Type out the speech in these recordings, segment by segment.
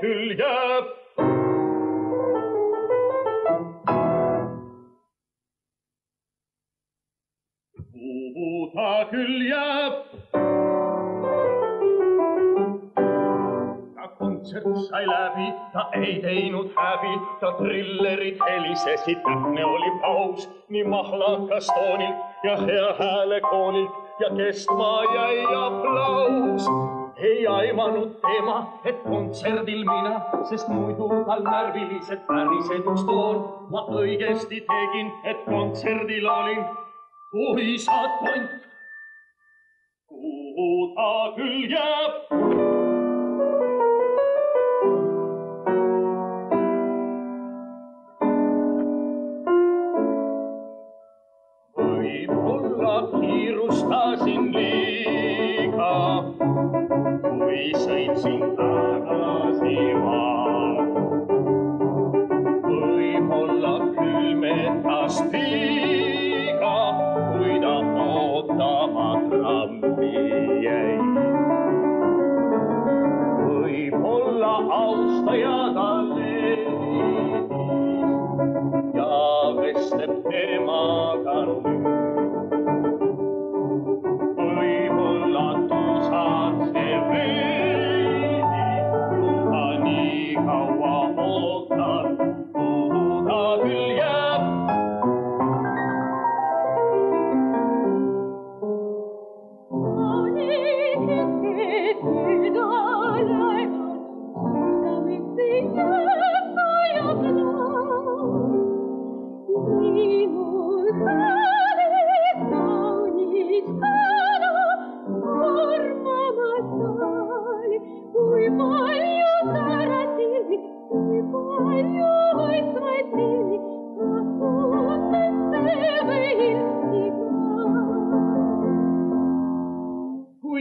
Küll jääb. kuhu ta küll jääb. ta kontsert sai läbi, ta ei teinud häbi, ta trillerid helisesid, täpne oli paus nii mahlakas toonilt ja hea hääle koonilt ja kestma jäi aplaus ei aimanud tema, et kontserdil mina, sest muidu tal närvilised päriseduks toon. ma õigesti tegin, et kontserdil olin, kui sa tont. kuhu ta küll jääb? Kui sõitsin tagasi ma. võib-olla külmetas viga, kui ta ootama trammi jäi. võib-olla austaja tal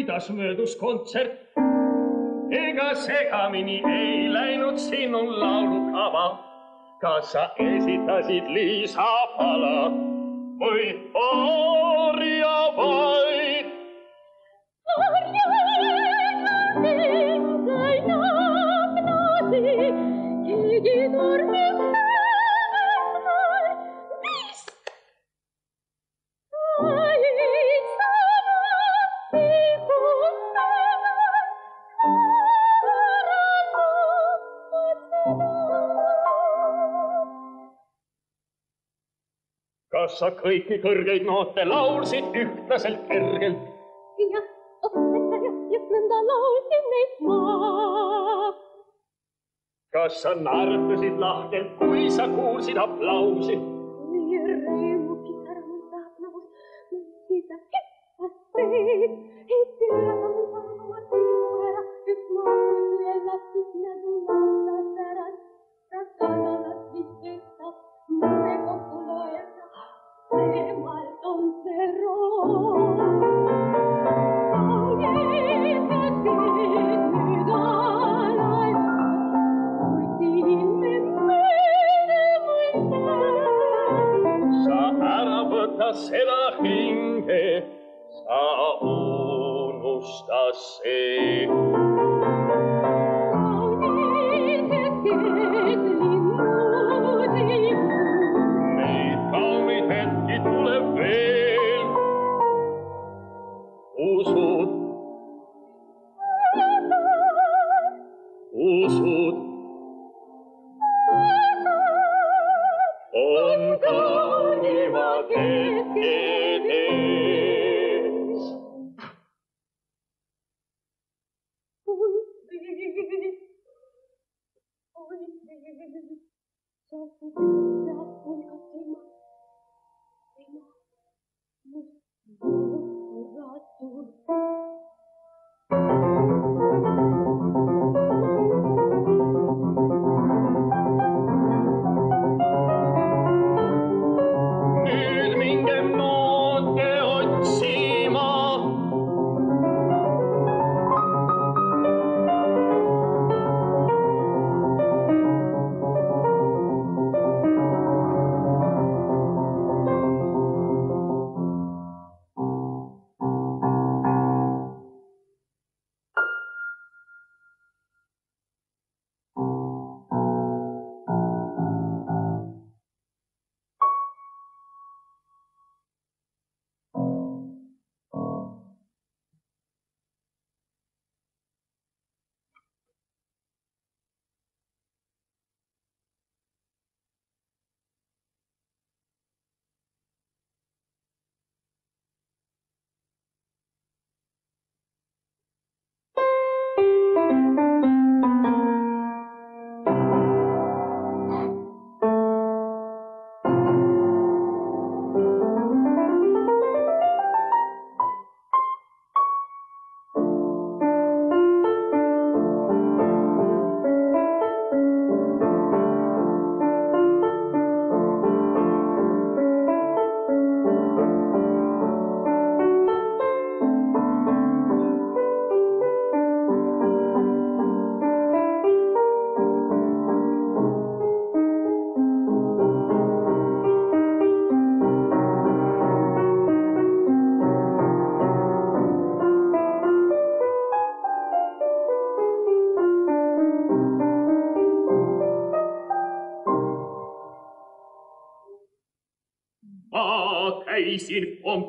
kuidas möödus kontsert? ega segamini ei läinud sinu laulukava. kas sa esitasid Liisa pala või orjavaid? Sa kõiki kõrgeid noote laulsid ühtlaselt kergelt? jah, õpetaja, just nõnda laulsin neid ma. kas sa naeratasid lahkelt, kui sa kuulsid aplausi? 오소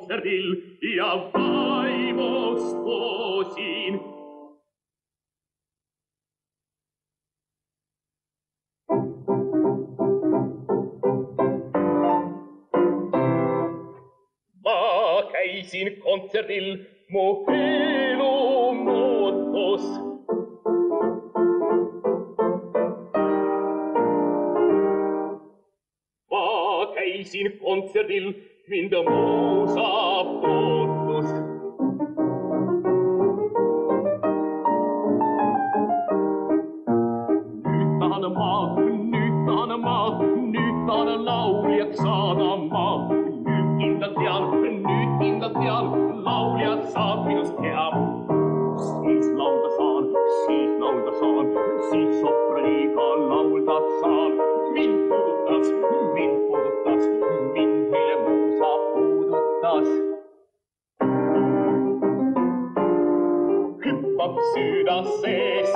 kontserdil ja vaimustusin. Ma käisin kontserdil, süda sees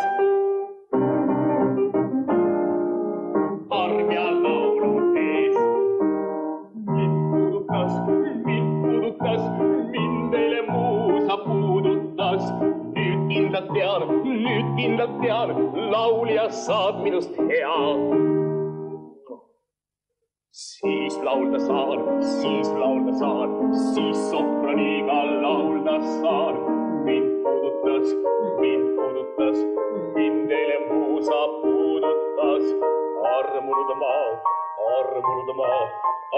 arm ja laulud ees. mind puudutas, mind puudutas, mind eile muusa puudutas. nüüd kindlalt tean, nüüd kindlalt tean, laulja saab minust hea. siis laulda saan, siis laulda saan, siis sopraniga laulda saan. Mind puudutas, mind puudutas, mind eile muusa puudutas. armunud maa, armunud maa,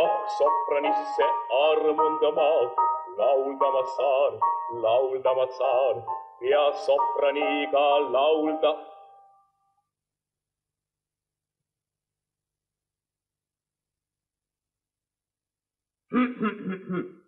ah sopranisse armunud maa. laulda ma saan, laulda ma saan ja sopraniga laulda elule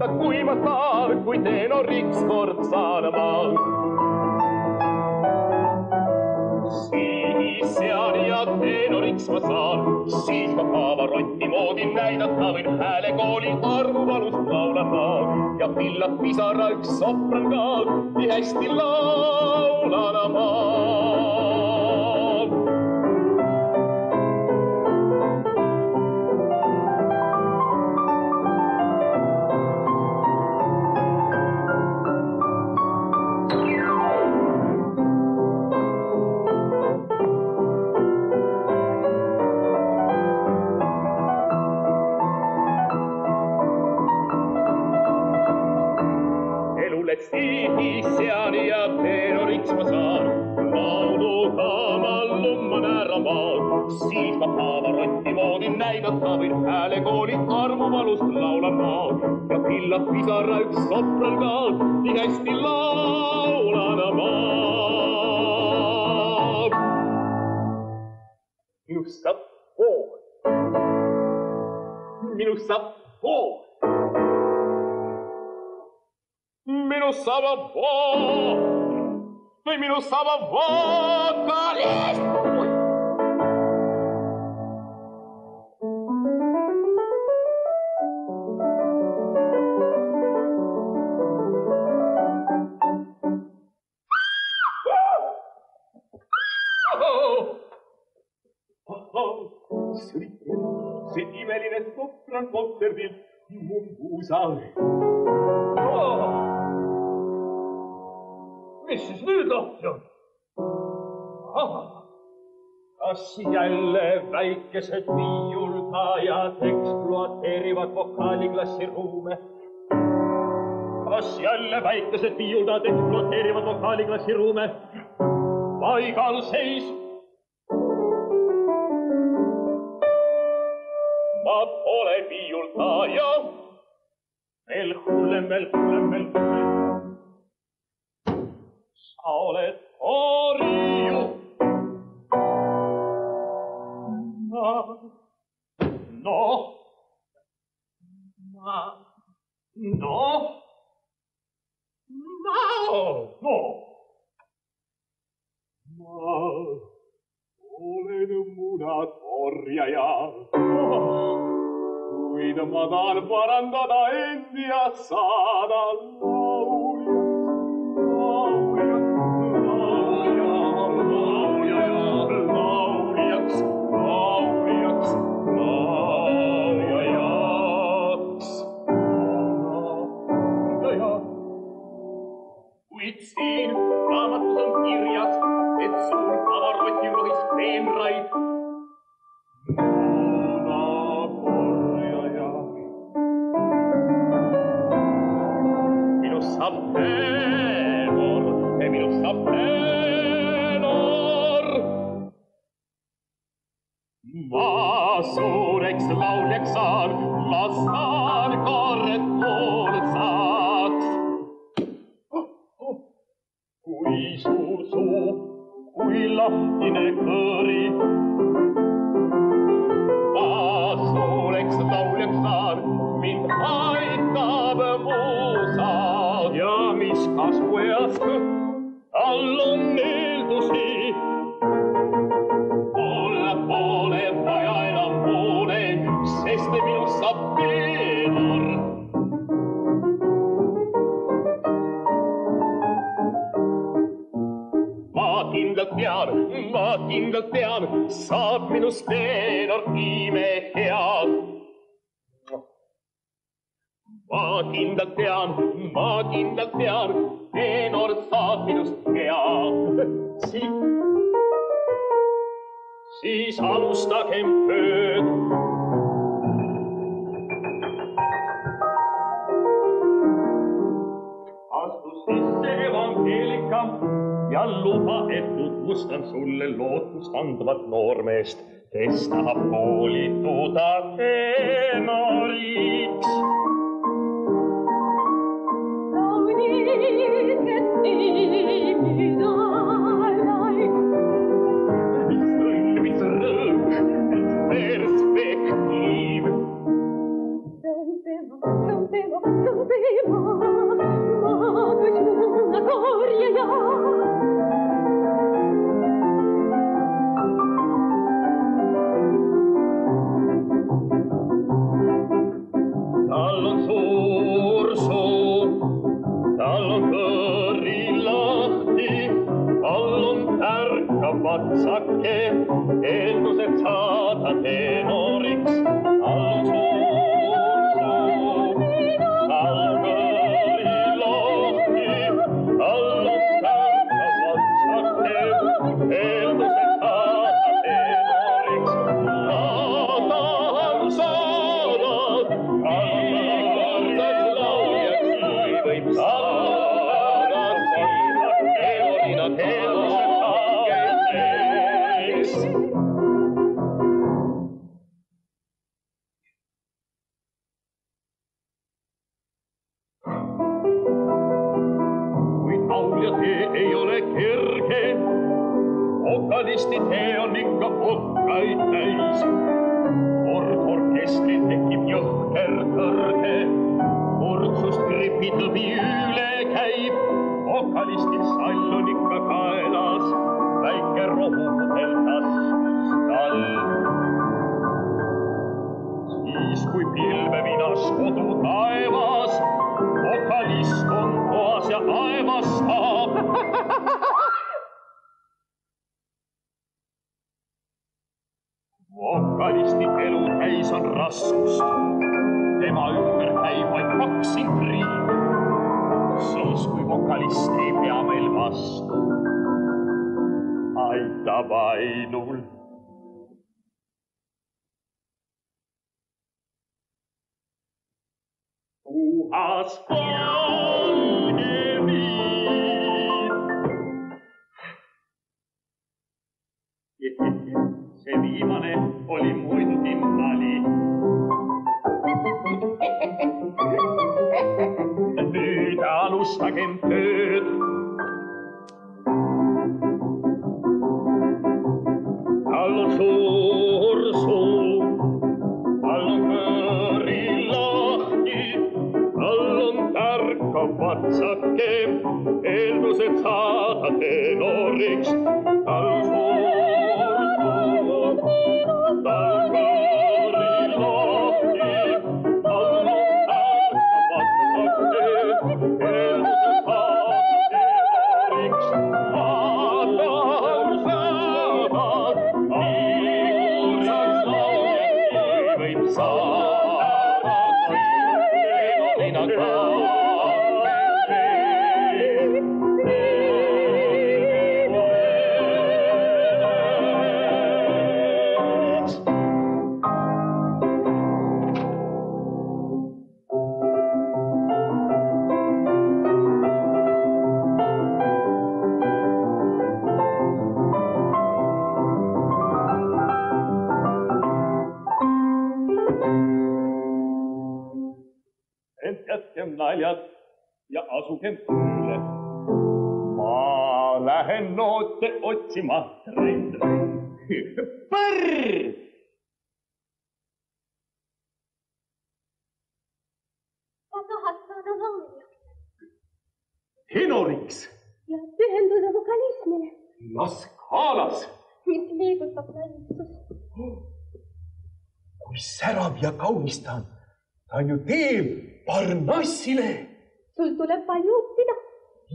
anda, kui ma saan, kui teenoriks kord saan ma. siigi sead ja teenoriks ma saan, siis ma Pavarotti moodi näidata võin häälekooli armuvalust laulata ja pillab pisara üks sopran ka, nii hästi laulan ma. Ja pillab pisara üks sopran ka, nii hästi laulan ma. minust saab vool, minust saab Mumbusaare oh!? mis siis nüüd lahti on? kas jälle väikesed viiuldajad ekspluateerivad vokaaliklassi ruume? kas jälle väikesed viiuldajad ekspluateerivad vokaaliklassi ruume? paigal seis ma pole viiuldaja. Veel hullem, veel hullem, veel hullem. sa oled orju. ma, noh, ma, noh, ma, noh, ma olen munakorjaja oh Guida madan varanda da India sada It's in Ramatusan Kiryat, it's all our with you is pain right. Se viimane oli muistin väli. Naljad ja asugem tööle. ma lähen noote otsima, trenn. Põrr! sa tahad saada lauljaks tenoriks, ja pühenduda vokalismile, las kaalas. mind liigutab valitsus. kui särav ja kaunis ta on. Ta on ju teel Parnassile. sul tuleb palju õppida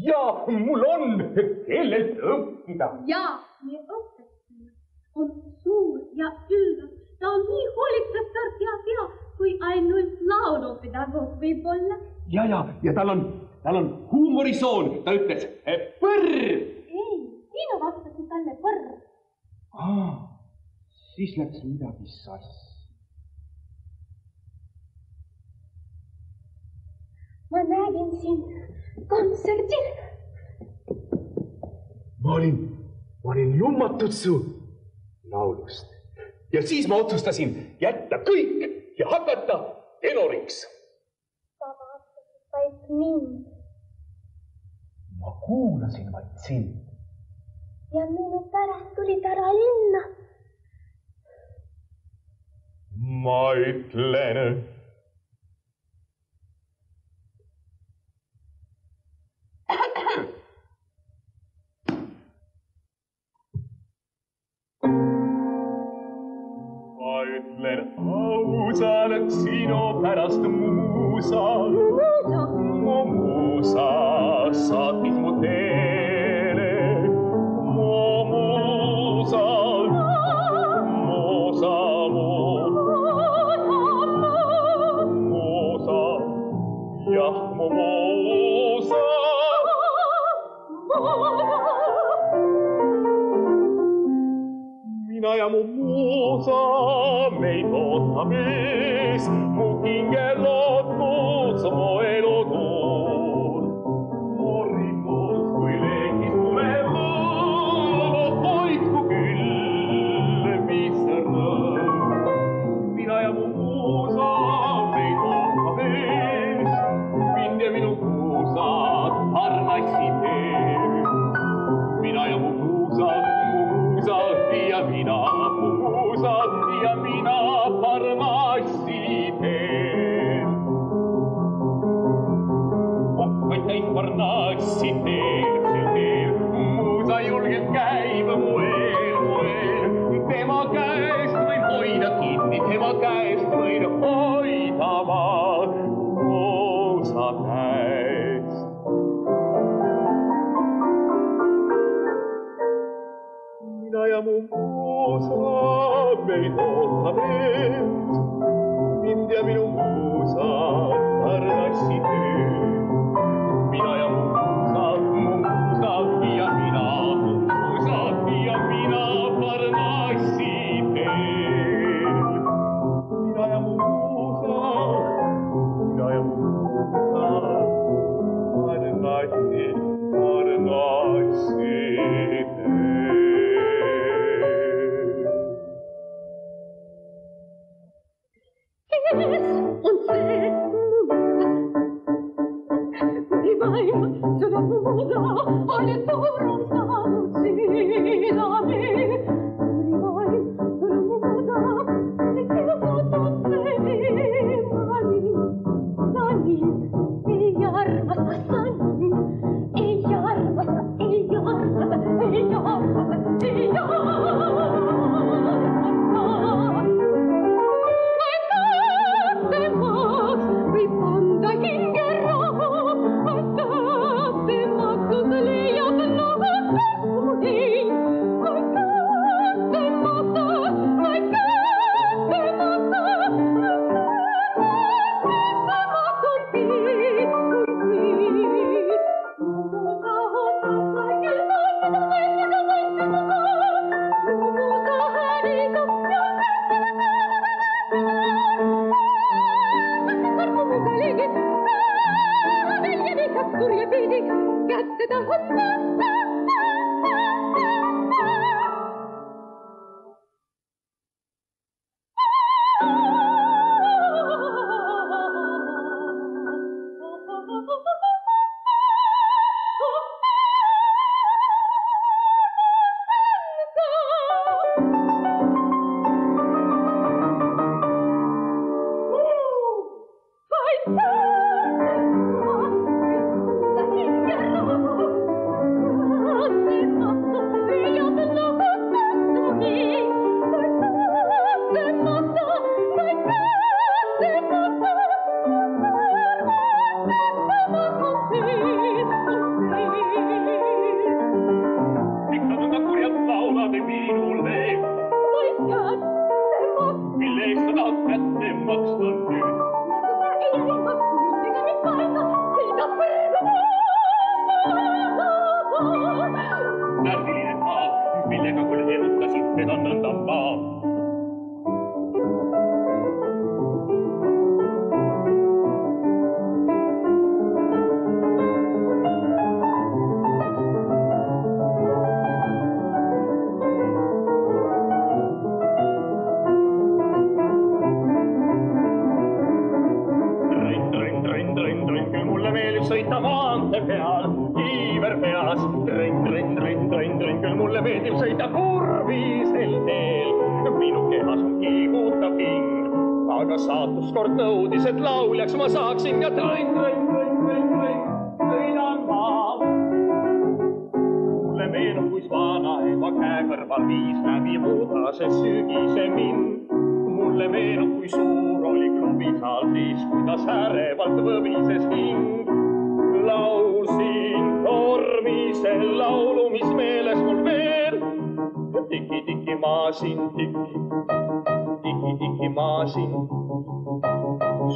ja mul on, kellelt õppida. ja meie õpetaja on suur ja üllas. ta on nii hoolikas, tark ja hea, kui ainult laulupedagoog võib olla. ja, ja, ja tal on, tal on huumorisoon, ta ütles põrr. ei, sina vastasid talle põrr. siis läks midagi sassi. Ma nägin sind kontserdil. ma olin, ma olin lummatud su laulust ja siis ma otsustasin jätta kõik ja hakata tenoriks. sa vaatasid vaid mind ma kuulasin vaid sind. ja minu pärast tulid ära linna. ma ütlen. Ütlen ausalt sinu pärast muusa, muusa, mu muusa saatis mu teele.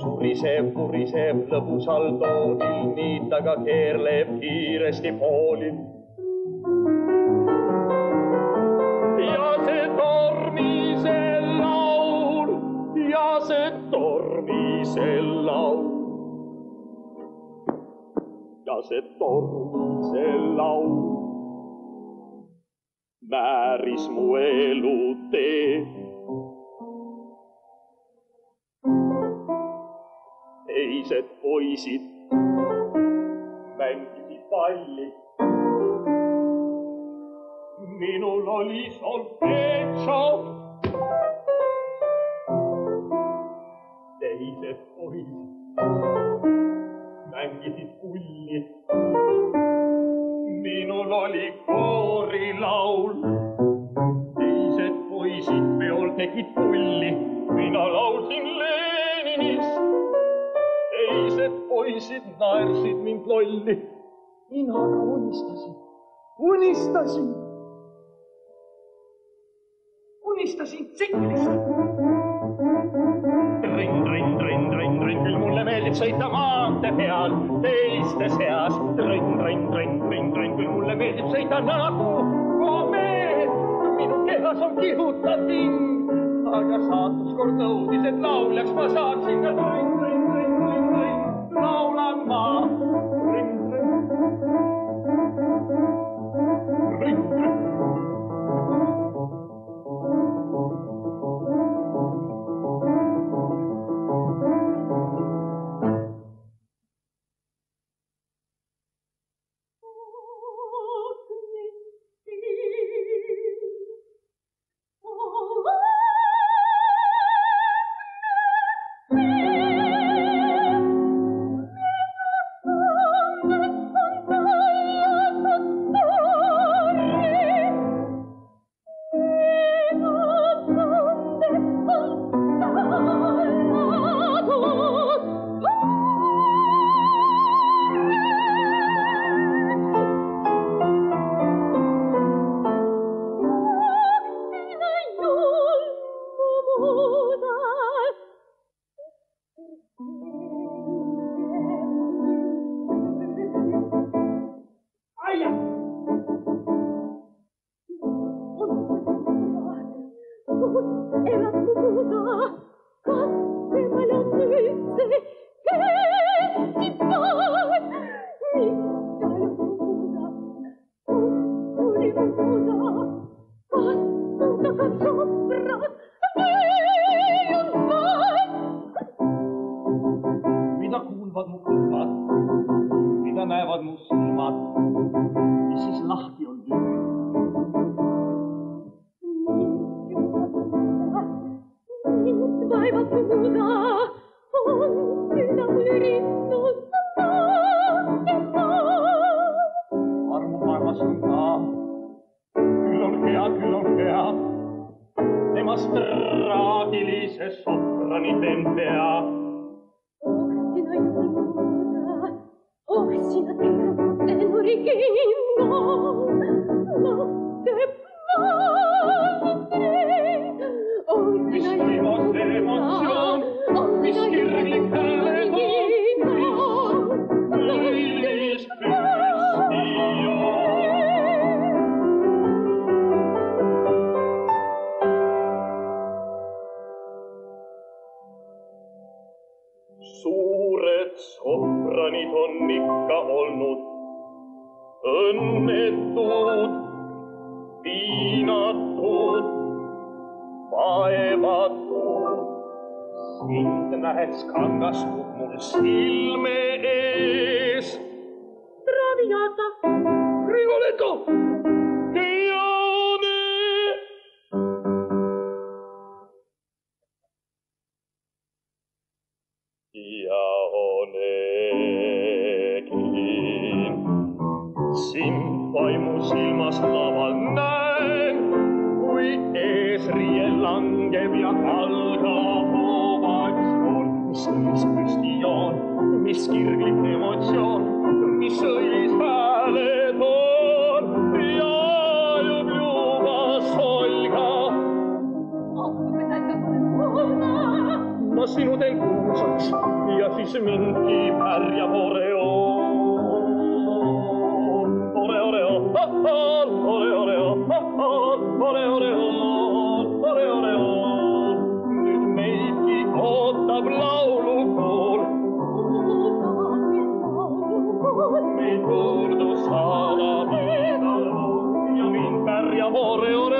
Suriseb, puriseb lõbusal toonil, nii ta ka keerleb kiiresti poolil. ja see tormisel laul ja see tormisel laul ja see tormise laul määris mu elutee. Teised poisid mängisid palli. minul oli solfedžo. teised poisid mängisid kulli. minul oli koorilaul, teised poisid peol tegid pulli, mina laulsin Leninist. Poisid naersid mind lolli, mina aga unistasin, unistasin, unistasin tsiklist ring, ring, ring, ring, ring, küll mulle meeldib sõita maantee peal teiste seas. ring, ring, ring, ring, ring, küll mulle meeldib sõita nagu komeet. minu kehas on kihutav hing, aga saatus kord nõudis, et lauljaks ma saaksin. ring, ring, ring, ring, ring, laulan Blauland Markt. Kinder, on der Jetzt kann das Gudmund still mehr mi torno sana vera, io mi imperri amore ore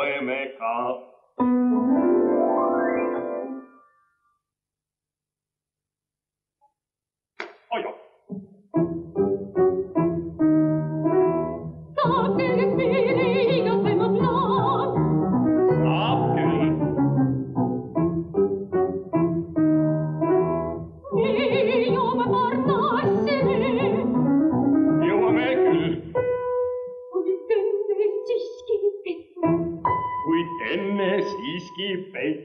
We make up. 一、北。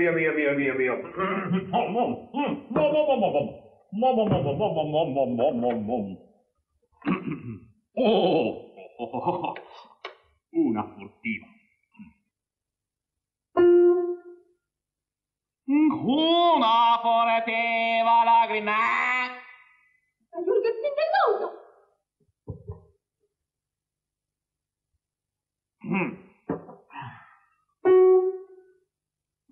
via, via, via, via, via. Oh, oh, oh, una furtiva. Una furtiva lacrima. Aiutatemi dell'auto.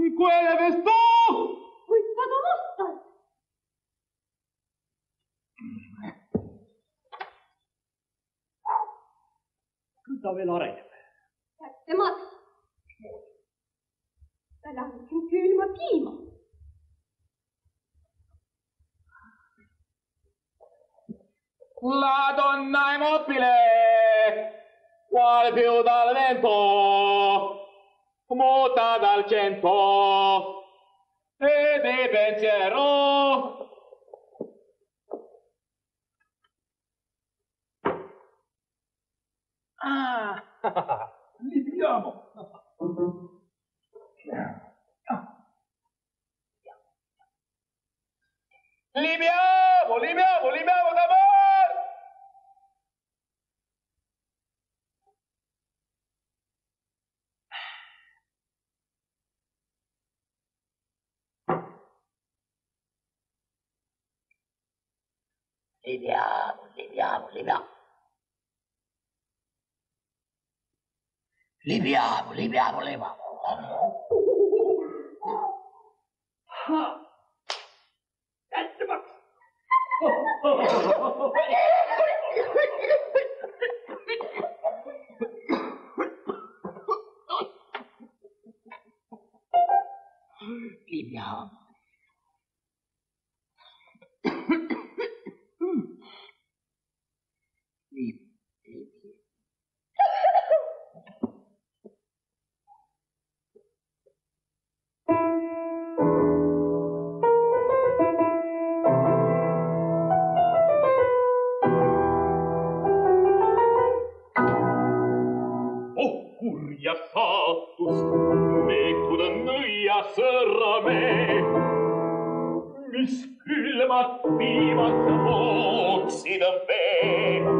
In quelle vestù! Questa donosta! Dove lo rende? Sette moti. Dall'anche in prima prima. La donna immobile, quale più dal vento, muta dal cento, e di pensiero. Ah, libiamo. Libiamo, libiamo, libiamo leviamo, leviamo, leviamo. Leviamo, leviamo, leviamo. Leviamo. Oh, curia fatus, mecud nõia sõrra me. Mis külmad piivad vooksid vee.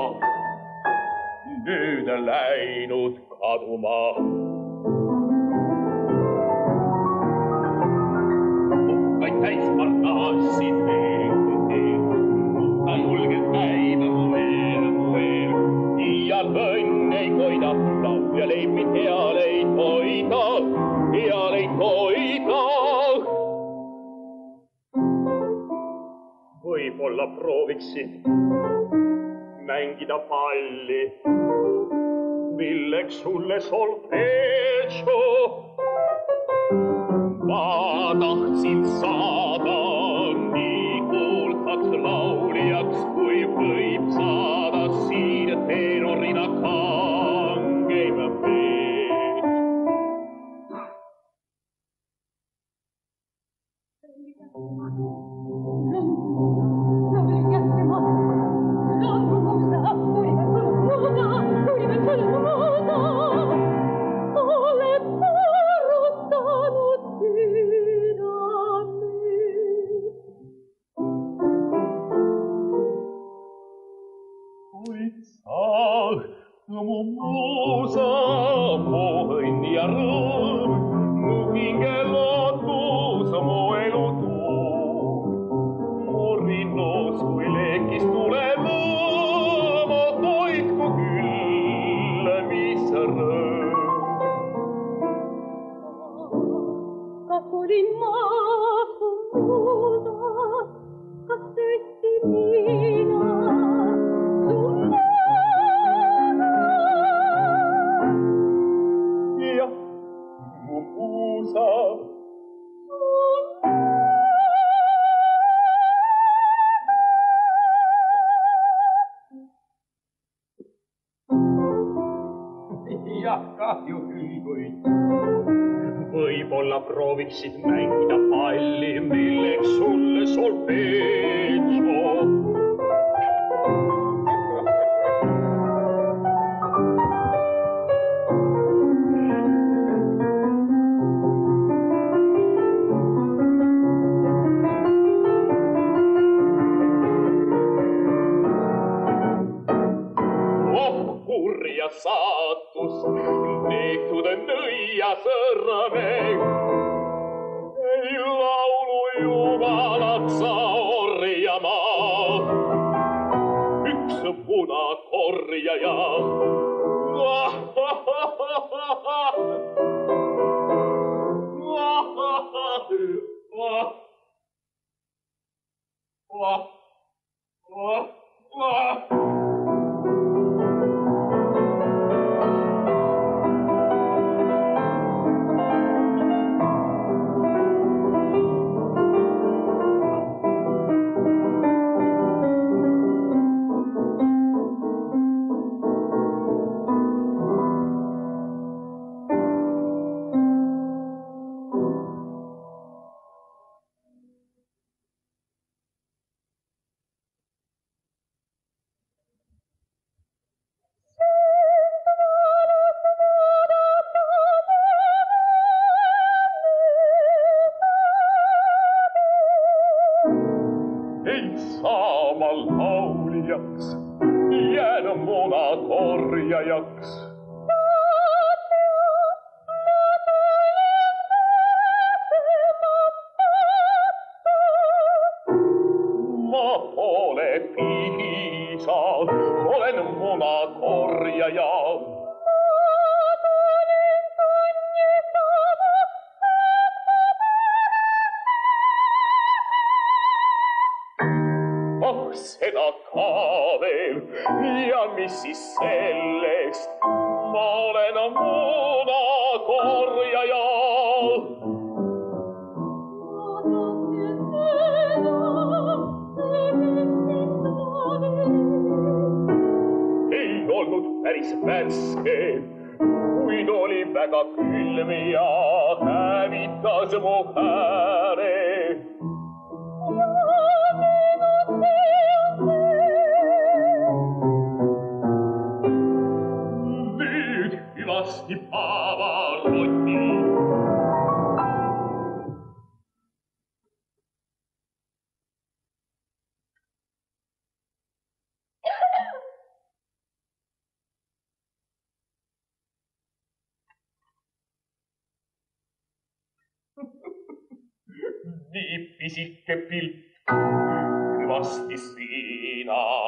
ja läinud kaduma. vaid täis parnaasid meelde, ta julgelt käib veel, veel ja kõnn ei koida, laulja leib mind heal ei toida, heal ei toida. võib-olla prooviksin mängida palli millex sulle solfeggio. Ma tahtsin saada nii kuulsaks lauljaks, kui võib saada siin tenorina ka. 我我我我。mare sitten pilkkuu vasti sinä.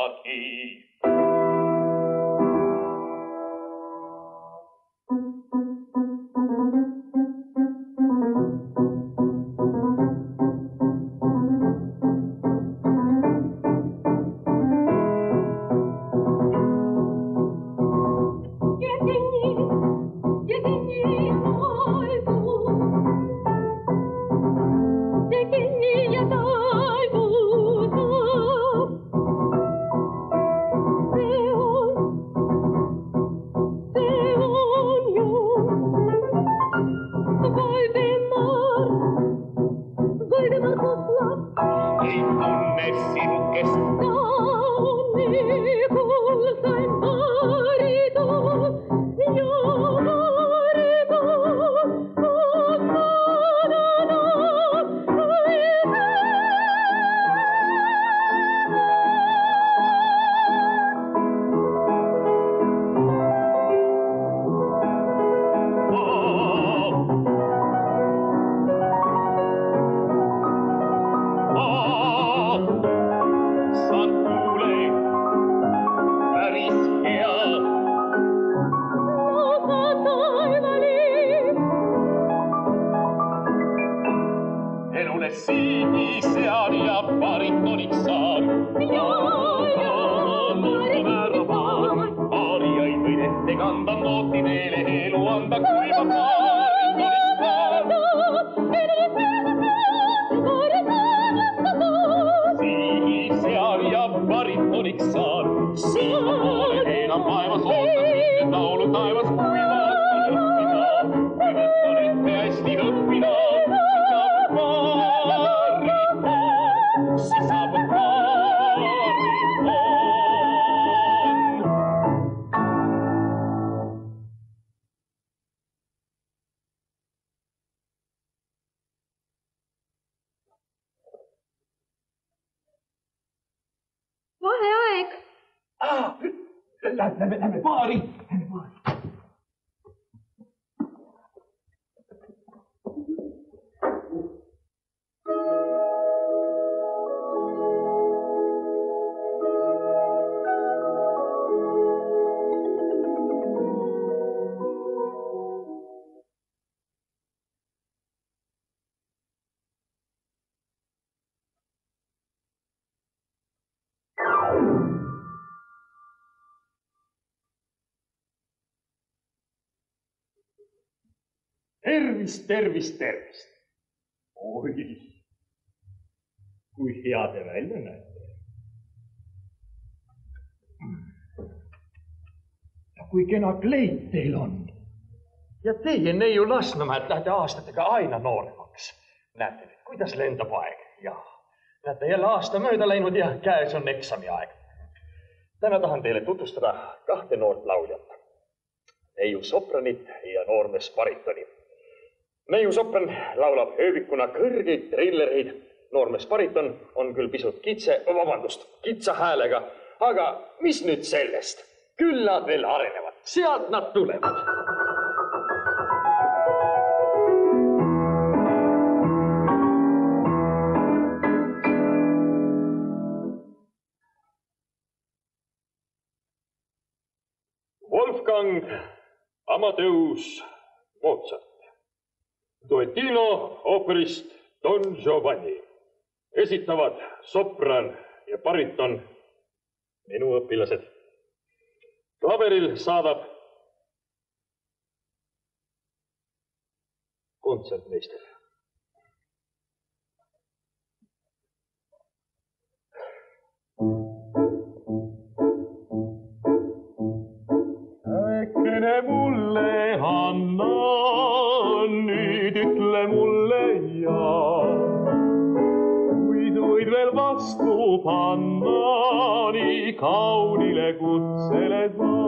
Tervist, tervist, tervist. oi, kui hea te välja näete. ja kui kena kleit teil on. ja teie neiu Lasnamäelt lähete aastatega aina nooremaks. näete nüüd, kuidas lendab aeg ja näete jälle aasta mööda läinud ja käes on eksamiaeg. täna tahan teile tutvustada kahte noort lauljat. neiu sopranit ja noormees baritoni. Neiu sopran laulab ööbikuna kõrgeid trillereid. noormees bariton on küll pisut kitse, vabandust, kitsa häälega, aga mis nüüd sellest, küll nad veel arenevad, sealt nad tulevad Wolfgang Amadeus Mozart. Duettino ooperist Don Giovanni. esitavad sopran ja bariton, minu õpilased. klaveril saadab kontsertmeister. kaunile kutsele saab.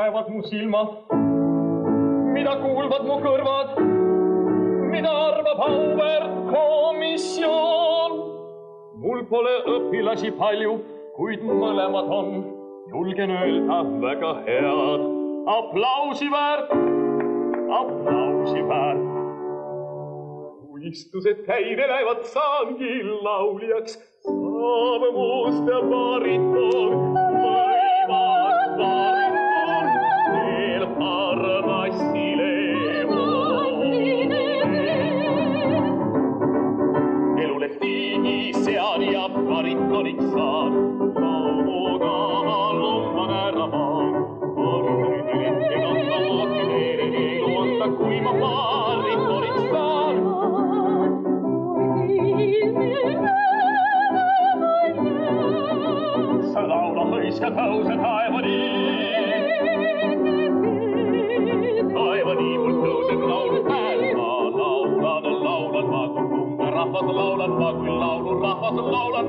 näevad mu silmad, mida kuulvad mu kõrvad, mida arvab auväärt komisjon. mul pole õpilasi palju, kuid mõlemad on, julgen öelda, väga head. aplausi väärt, aplausi väärt. unistused käidelevad, saangi lauljaks, saab muust ja baritoon Lord,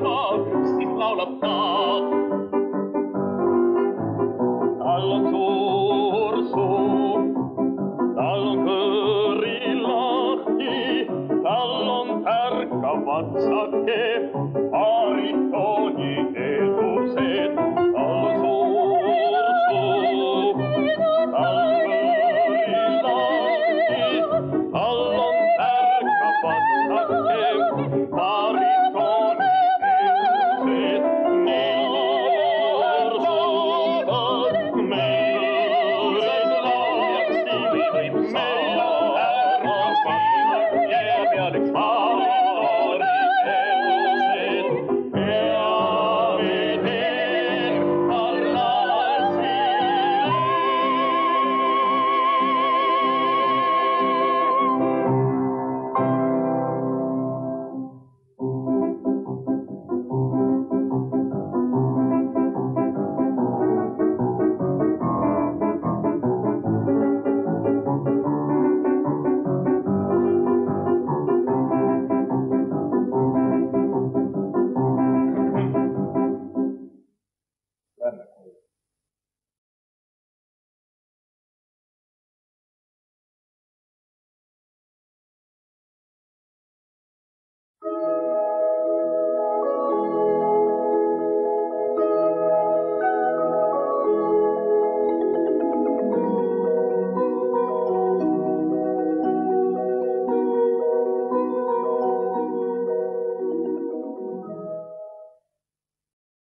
kukaan yksin laulattaa. Tallon Tursuun, tallon Körilahti, tallon tärkkä vatsake.